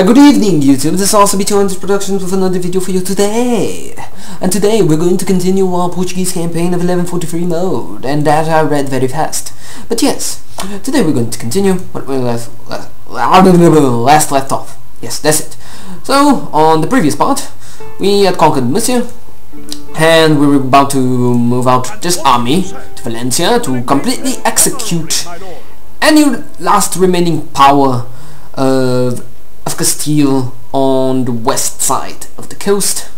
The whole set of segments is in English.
Uh, good evening YouTube, this is also B200 Productions with another video for you today. And today we're going to continue our Portuguese campaign of 1143 mode, and that I read very fast. But yes, today we're going to continue what we last, last, left off. Yes, that's it. So, on the previous part, we had conquered Murcia, and we were about to move out this army to Valencia to completely execute any last remaining power of Castile on the west side of the coast.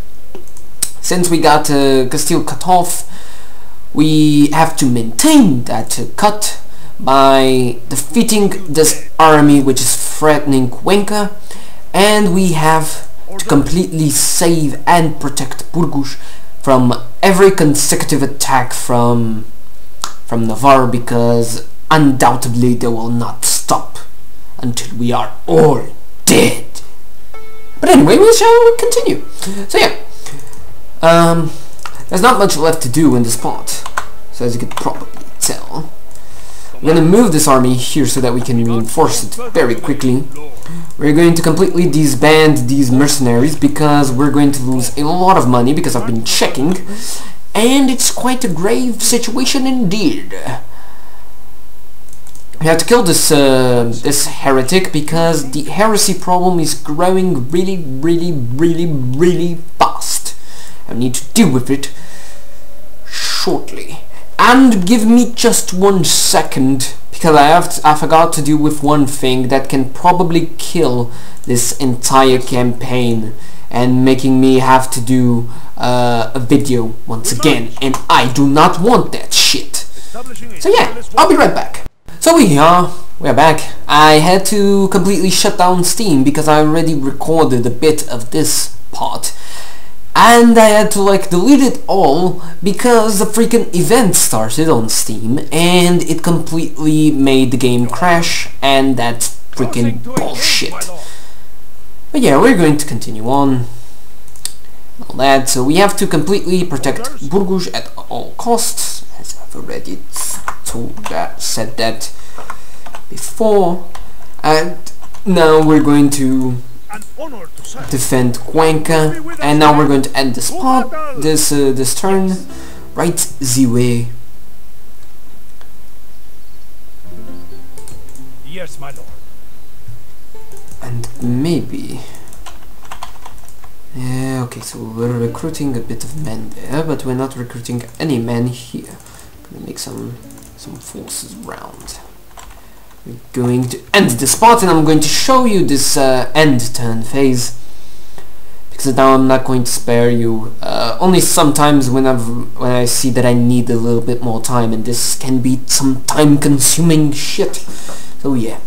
Since we got uh, Castile cut off, we have to maintain that uh, cut by defeating this army which is threatening Cuenca and we have to completely save and protect Burgos from every consecutive attack from from Navarre because undoubtedly they will not stop until we are all dead. But anyway, we shall continue. So yeah, um, there's not much left to do in this part. So as you could probably tell, I'm gonna move this army here so that we can reinforce it very quickly. We're going to completely disband these mercenaries because we're going to lose a lot of money because I've been checking and it's quite a grave situation indeed. We have to kill this uh, this heretic because the heresy problem is growing really, really, really, really fast. I need to deal with it shortly. And give me just one second because I have to, I forgot to deal with one thing that can probably kill this entire campaign and making me have to do uh, a video once again and I do not want that shit. So yeah, I'll be right back. So we uh, are, we're back. I had to completely shut down Steam because I already recorded a bit of this part. And I had to like delete it all because the freaking event started on Steam and it completely made the game crash and that's freaking bullshit. But yeah, we're going to continue on. All that, so we have to completely protect Burgos at all costs, as I've already told that, said that before. And now we're going to defend Cuenca, and now we're going to end this part, this uh, this turn, right the way. Yes, my lord. And maybe. Yeah, okay, so we're recruiting a bit of men there, but we're not recruiting any men here. Gonna make some some forces round. We're going to end this part and I'm going to show you this uh, end turn phase because now I'm not going to spare you uh, only sometimes when I've when I see that I need a little bit more time and this can be some time consuming shit. So yeah.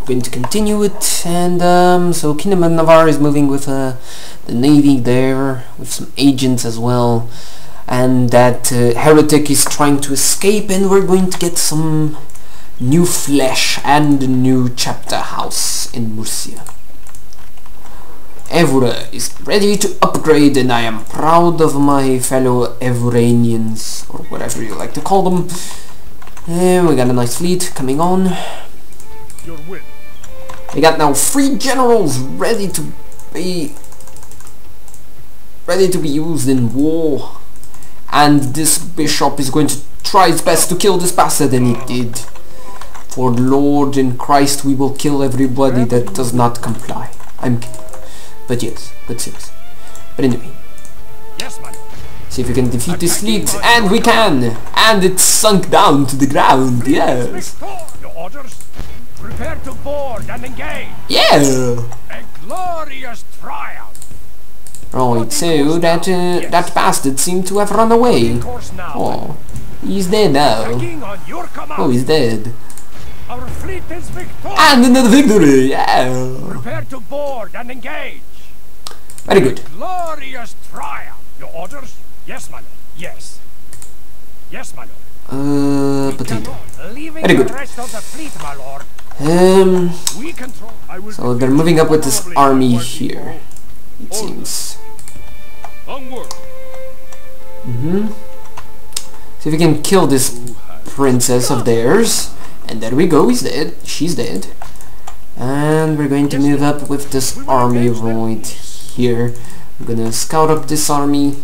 I'm going to continue it and um, so Kingdom of Navarre is moving with uh, the navy there with some agents as well and that uh, heretic is trying to escape and we're going to get some new flesh and a new chapter house in Murcia. Evora is ready to upgrade and I am proud of my fellow Evoranians, or whatever you like to call them. And we got a nice fleet coming on. We got now three generals ready to be ready to be used in war. And this bishop is going to try his best to kill this bastard and he did. For Lord in Christ we will kill everybody that does not comply. I'm kidding. But yes, but seriously. But anyway. Yes, my. See if we can defeat this fleet. And we can! And it's sunk down to the ground, yes. Orders? Prepare to board and engage. Yeah! A glorious triumph. Right, so that uh, that bastard seemed to have run away. Oh, he's dead now. King on your command. Oh, he's dead. Our fleet is victorious. And another victory, yeah! Prepare to board and engage. Very good. Glorious triumph. Your orders? Yes, my lord. Yes. Yes, my lord. Uh, potato. Very good. the rest of the fleet, my lord. Um, We control. I will so they're moving up with this army here, it seems. Onward. Mm-hmm. See if we can kill this princess of theirs. And there we go, he's dead. She's dead. And we're going to move up with this army right here. I'm gonna scout up this army.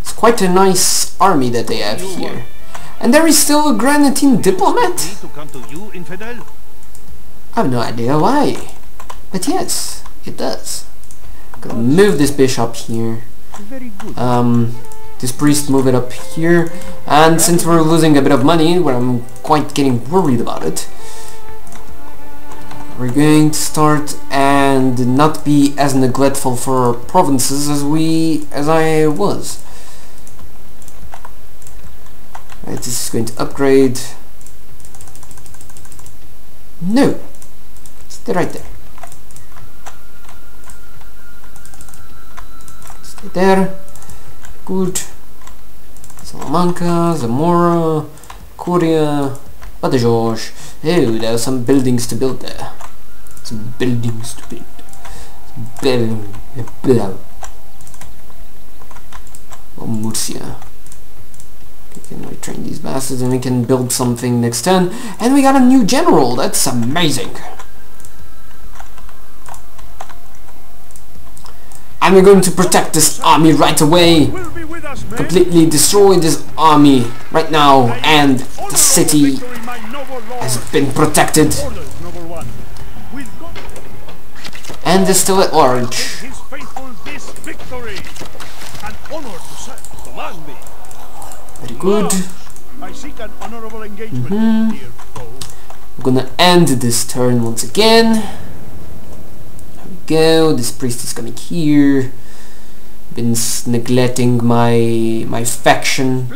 It's quite a nice army that they have here. And there is still a Granatine diplomat? I have no idea why. But yes, it does. Move this bishop here. Um, this priest move it up here. And since we're losing a bit of money, where I'm quite getting worried about it, we're going to start and not be as neglectful for our provinces as we as I was. Right, this is going to upgrade. No, stay right there. There. Good. Salamanca, Zamora, Coria, Badajoz. Oh, there are some buildings to build there some buildings to build. Building, build. Oh, Murcia. We can retrain these bastards and we can build something next turn. And we got a new general. That's amazing. And we're going to protect this army right away. Completely destroy this army right now. And the city has been protected and is still at large. Very good. Mm -hmm. I'm gonna end this turn once again. Go. This priest is coming here. Been neglecting my my faction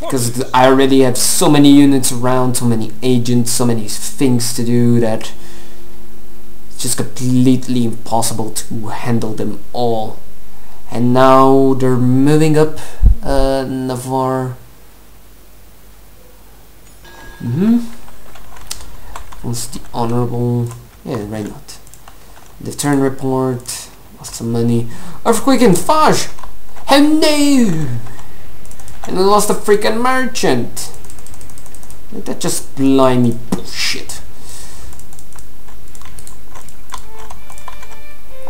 because I already have so many units around, so many agents, so many things to do that it's just completely impossible to handle them all. And now they're moving up uh, Navarre. Mm hmm What's the honorable? Yeah, why not? The turn report. Lost some money. Earthquake in Fage! How no! And I lost a freaking merchant! That just blimey bullshit.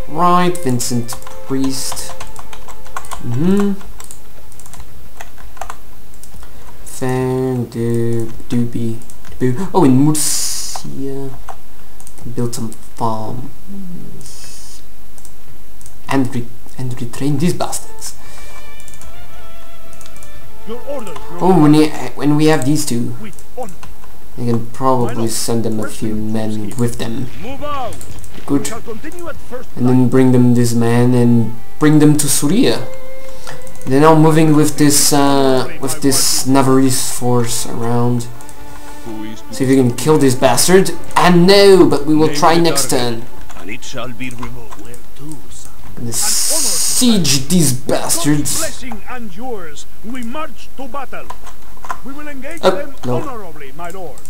Right, Vincent Priest. Mm hmm Fan de doobie. Oh, in Murcia. Build some And re and retrain these bastards. Oh, when, we when we have these two, we can probably send them a few men with them. Good. And then bring them this man and bring them to Soria. They're now moving with this uh, with this Navarrese force around. See if we can kill this bastard. And no, but we will try next turn. And it shall be removed. Siege these bastards. Blessing and yours, we march to battle. We will engage oh, them no. honorably, my lord.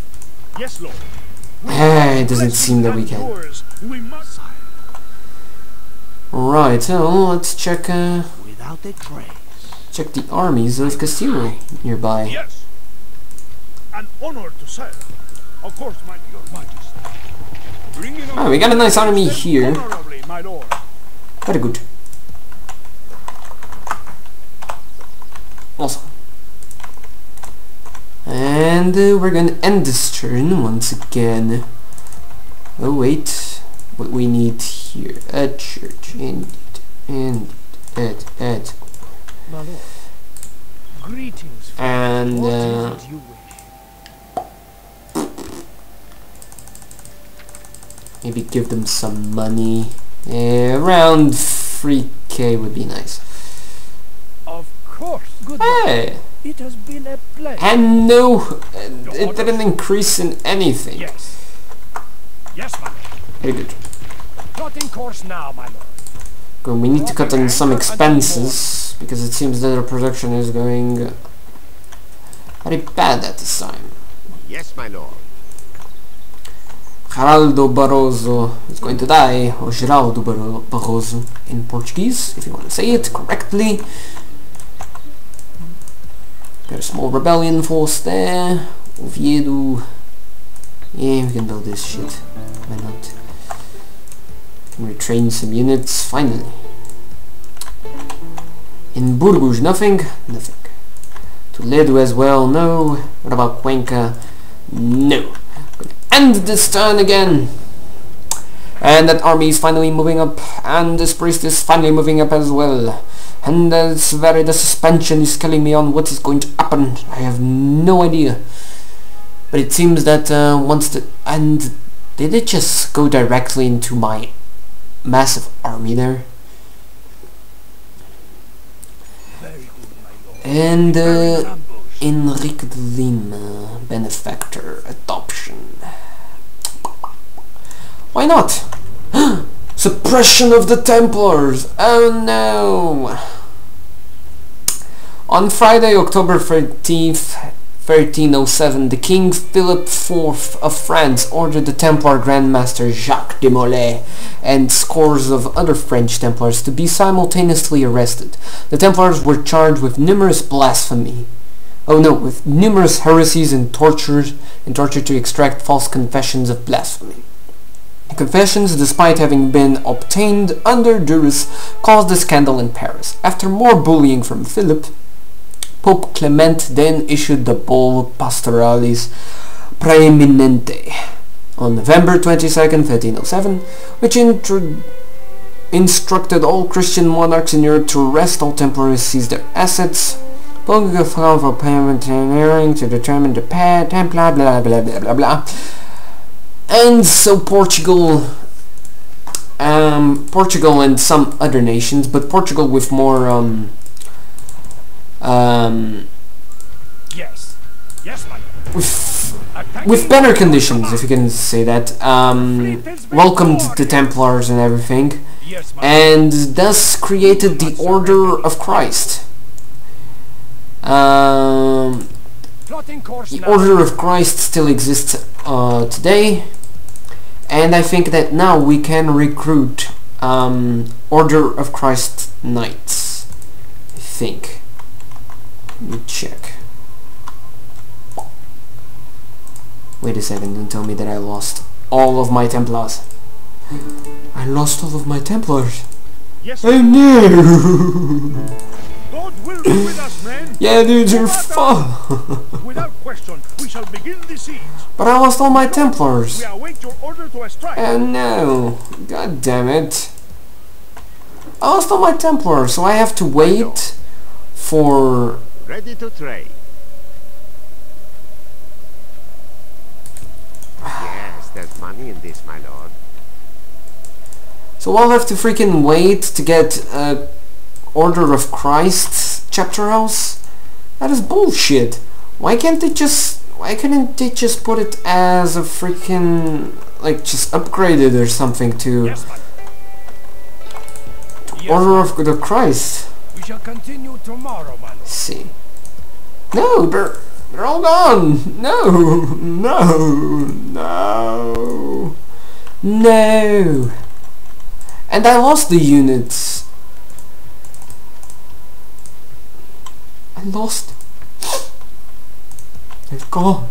Yes, lord. Eh, it doesn't seem that we can. Right, so let's check uh, check the armies of Castile nearby. Yes. An honor to serve. Of course, my your majesty. Oh, we got a nice army here. Very good. Awesome. And uh, we're gonna end this turn once again. Oh wait, what we need here? A church, indeed, indeed, at, at. Greetings. And uh, maybe give them some money. Uh, around 3k would be nice. Of course. Good. Hey. It has been a pleasure. And no, it didn't increase in anything. Yes. Yes, my lord. Very good. Plotting course now, my lord. Good. We need to cut on some expenses because it seems that our production is going very bad at this time. Yes, my lord. Geraldo Barroso is going to die, or Geraldo Barroso in Portuguese, if you want to say it correctly. Got a small rebellion force there. Oviedo. Yeah, we can build this shit. Why not? Can retrain some units, finally. In Burgos, nothing? Nothing. Toledo as well, no. What about Cuenca? No. End this turn again! And that army is finally moving up, and this priest is finally moving up as well. And that's very, the suspension is killing me on what is going to happen. I have no idea. But it seems that uh, once the... And did it just go directly into my massive army there? And uh, Enrique de Lima, benefactor, adoption. Why not? Suppression of the Templars! Oh no! On Friday, October 13th, 1307, the King Philip IV of France ordered the Templar Grand Master Jacques de Molay and scores of other French Templars to be simultaneously arrested. The Templars were charged with numerous blasphemy. Oh no, with numerous heresies and tortures and torture to extract false confessions of blasphemy. The confessions, despite having been obtained under duress, caused a scandal in Paris. After more bullying from Philip, Pope Clement then issued the bull Pastoralis Praeminente on November 22, 1307, which instructed all Christian monarchs in Europe to arrest all Templars, seize their assets, Bulgaria for payment to determine the blah blah blah blah blah blah. And so Portugal um, Portugal and some other nations, but Portugal with more um, um, yes. Yes, with, with better conditions, if you can say that, um, welcomed the Templars and everything, and thus created the Order of Christ. Um, the Order of Christ still exists uh, today, and I think that now we can recruit um, Order of Christ Knights. I think. Let me check. Wait a second, don't tell me that I lost all of my Templars. I lost all of my Templars. Yes. Oh no! God will be with us, men. Yeah, dude, you're fun. Without question, we shall begin the siege. But I lost all my Templars. We await your order to strike. Oh no! God damn it! I lost all my Templars, so I have to wait for Ready to trade. yes, there's money in this, my lord. So I'll have to freaking wait to get uh, Order of Christ chapter house? That is bullshit. Why can't they just... Why couldn't they just put it as a freaking... Like, just upgraded or something to... Yes, to Order of the Christ? We shall continue tomorrow, lord. see. No, they're, they're all gone. No, no, no, no. And I lost the units. I lost. They're gone.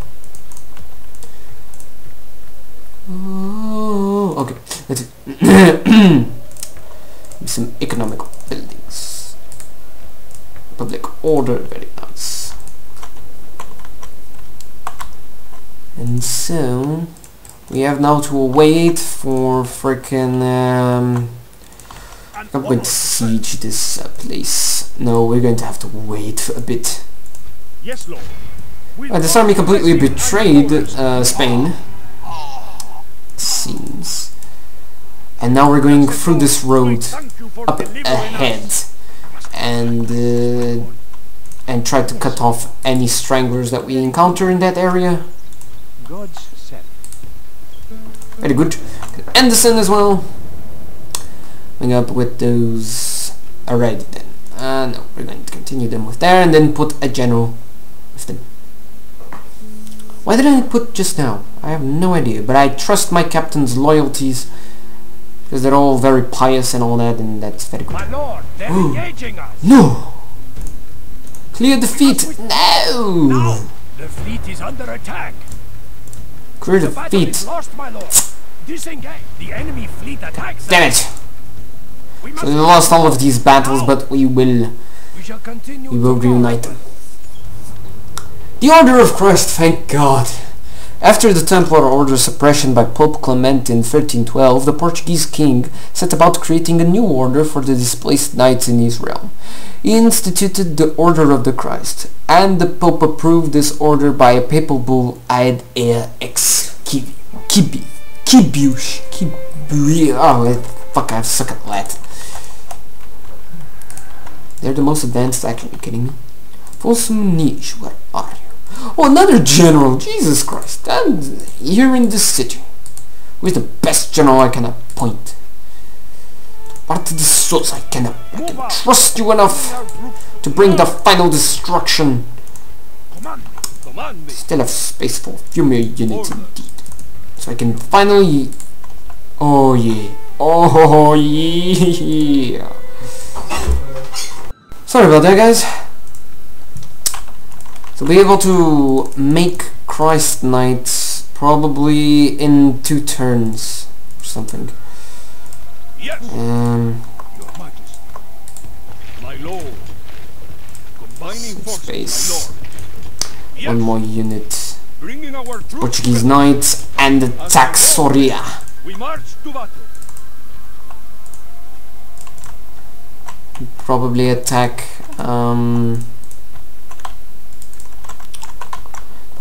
Oh, okay. Let's some economical buildings. Public order, very nice. And so we have now to wait for freaking um I'm going to siege this uh, place. No, we're going to have to wait for a bit. Yes, Lord. Uh, this army completely betrayed uh, Spain. Seems. And now we're going through this road up ahead and uh, and try to cut off any stranglers that we encounter in that area. Very good. Anderson as well. Going up with those already then. Uh, no, we're going to continue them with there and then put a general with them. Why did I put just now? I have no idea, but I trust my captain's loyalties because they're all very pious and all that, and that's very good. My lord, they're engaging us. No! Clear the fleet! No! Now, the fleet is under attack. Clear the is feet. lost, my lord. Disengage. The enemy fleet attacks. Damn it! We So we lost all of these battles, but we will We shall continue. we will reunite them. The Order of Christ, thank God. After the Templar Order's suppression by Pope Clement in 1312, the Portuguese king set about creating a new order for the displaced knights in Israel. He instituted the Order of the Christ, and the Pope approved this order by a papal bull ad ex kibi kibiush kibi oh fuck I suck at Latin. They're the most advanced you kidding me? Folsom Niche, where are you? Oh, another general! Jesus Christ! And here in this city. Who is the best general I can appoint? Of the source I can, I can trust you enough to bring the final destruction. Still have space for a few more units indeed. So I can finally... Oh yeah. Oh yeah. Sorry about that guys. So be able to make Christ Knights probably in two turns or something. Yes, Um, your majesty. My lord. Combining forces, Space. my lord. Yes, one more unit. bringing our troops. Portuguese Knights and attack Soria. We march to battle. Probably attack um,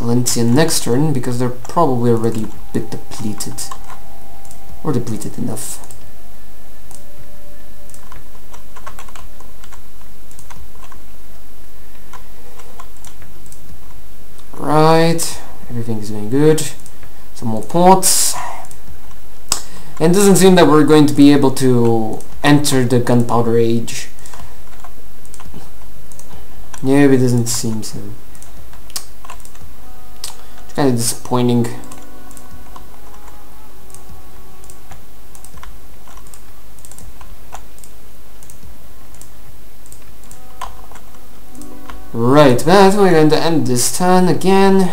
Valencia next turn because they're probably already a bit depleted. Or depleted enough. Right, everything is going good. Some more ports. And it doesn't seem that we're going to be able to enter the gunpowder age. Yeah, it doesn't seem so. Kind of disappointing. Right, but we're going to end this turn again.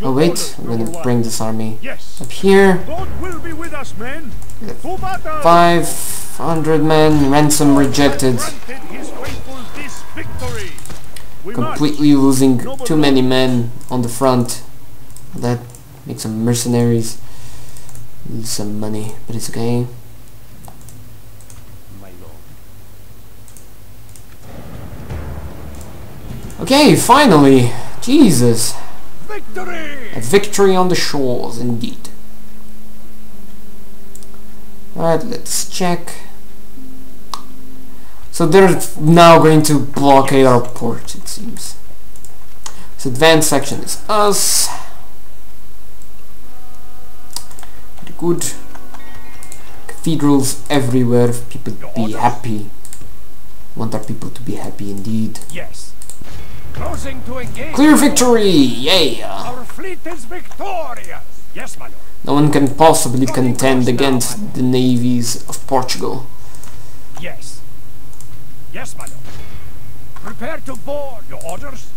Oh wait, I'm going to bring this army Yes. up here. God will be with us, men. 500 men, ransom rejected. Completely losing too many men on the front. That makes some mercenaries lose some money, but it's okay. Okay, finally! Jesus! Victory! A victory on the shores, indeed. Alright, let's check. So they're now going to blockade our port, it seems. So advanced section is us. Very good. Cathedrals everywhere, people be happy. Want our people to be happy indeed. Yes. Closing to engage. Clear victory! Yeah! Our fleet is victorious. Yes, my lord. No one can possibly contend against the navies of Portugal. Yes. Yes, my lord. Prepare to board. Your orders.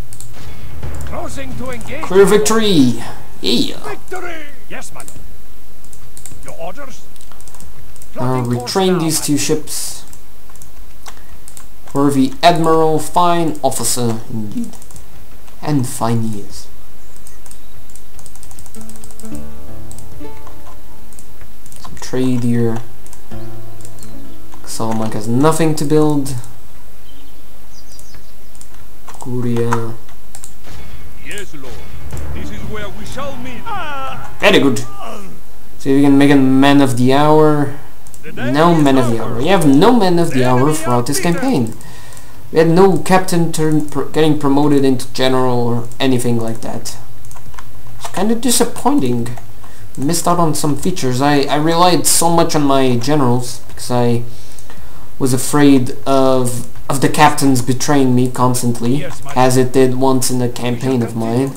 Closing to engage. Clear victory! Yeah! Victory! Yes, my lord. Your orders. Course retrain these two ships. Worthy Admiral, fine officer indeed. And fine he is. Some trade here. Salamanca has nothing to build. Coria. Yes, lord. This is where we shall meet. Ah! Very good. So we can make a man of the hour. No man of the hour. We have no man of the hour throughout this campaign. We had no captain turn pr getting promoted into general or anything like that. It's kind of disappointing. Missed out on some features. I, I relied so much on my generals because I was afraid of of the captains betraying me constantly, as it did once in a campaign of mine.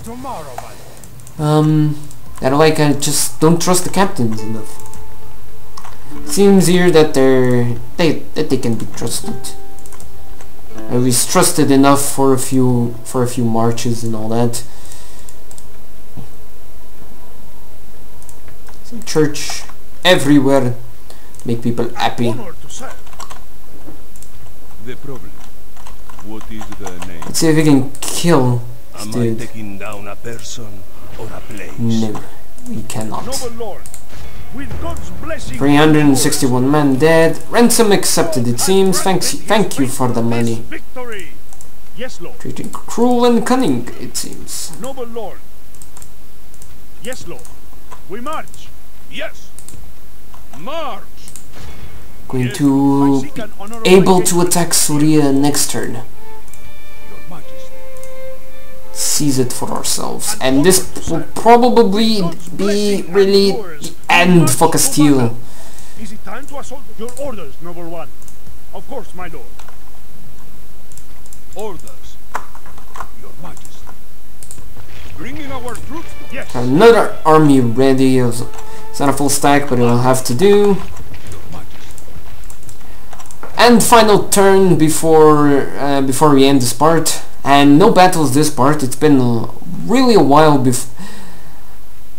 Um, and like I just don't trust the captains enough. Seems here that they're they that they can be trusted. I was trusted enough for a few for a few marches and all that. Church everywhere make people happy. Honor to serve. The problem. What is the name? Let's see if we can kill this Am I taking down a person or a place? No, we cannot. Lord, with God's blessing... 361 men dead. Ransom accepted it seems. Thanks, thank you for the money. Victory. Yes, Lord. Treating cruel and cunning it seems. Noble Lord. Yes, Lord. We march. Yes. March. Going to I seek an honorable able to attack Soria next turn. Seize it for ourselves. And this will probably be really the end for Castile. Is it time to assault your orders, noble one? Of course, my lord. Orders. Your Majesty. Bringing our troops Yes. Another army ready. It's it's not a full stack, but it will have to do. And final turn before uh, before we end this part. And no battles this part. It's been really a while before.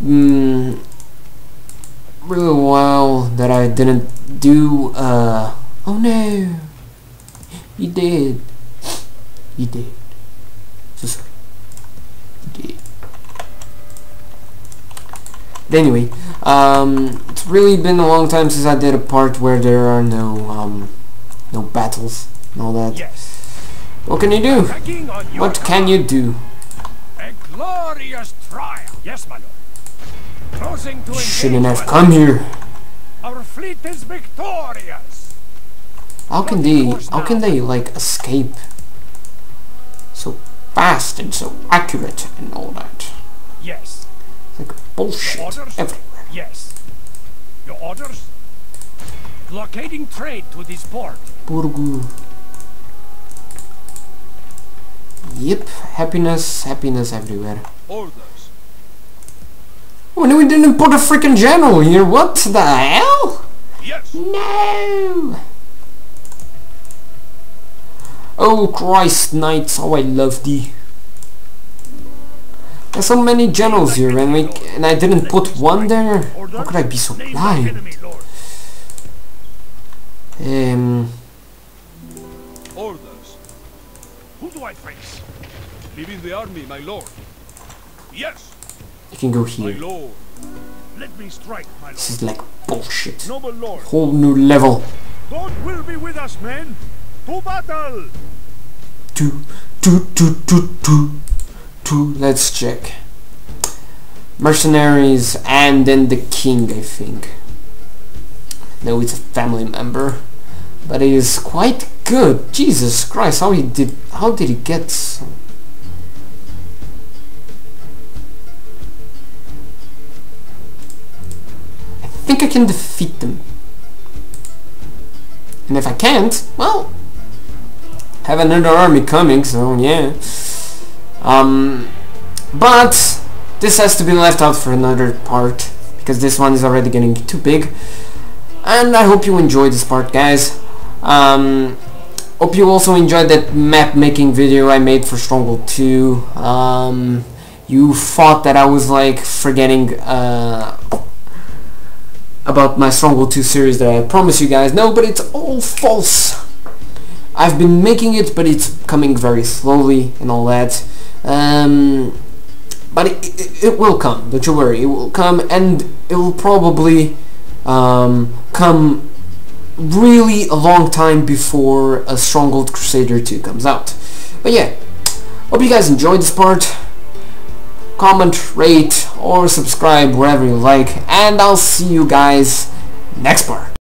Mm, really a while that I didn't do. Uh, oh no! He did. He did. Did. Anyway, um, it's really been a long time since I did a part where there are no um, no battles and all that. Yes. What can you do? What can you do? A glorious triumph. Yes, my lord. Closing to Shouldn't have come here. Our fleet is victorious. How can they? How can they like escape so fast and so accurate and all that? Yes. It's like bullshit Orders? everywhere. Yes. Your orders? Blockading trade to this port. Burgu. Yep, happiness, happiness everywhere. Orders. Oh, no, we didn't put a freaking general here. What the hell? Yes. No! Oh Christ, knights, how I love thee. There's so many generals here, and we and I didn't put one there. How could I be so blind? Um, Leaving the army, my lord. Yes, you can go here. my lord. Let me strike, my This lord. is like bullshit. Noble lord. Whole new level. God will be with us, men. To battle. Two, two, two, two, two, two. Let's check. Mercenaries and then the king, I think. No, it's a family member, but he is quite good. Jesus Christ, how he did? How did he get? So I can defeat them. And if I can't, well, have another army coming, so yeah. Um, but this has to be left out for another part because this one is already getting too big. And I hope you enjoyed this part, guys. Um, hope you also enjoyed that map making video I made for Stronghold 2. Um, you thought that I was like forgetting uh, about my Stronghold 2 series that I promised you guys. No, but it's all false. I've been making it, but it's coming very slowly and all that. Um, but it, it, it will come, don't you worry. It will come, and it will probably um, come really a long time before a Stronghold Crusader 2 comes out. But yeah, hope you guys enjoyed this part. Comment, rate, or subscribe wherever you like, and I'll see you guys next part.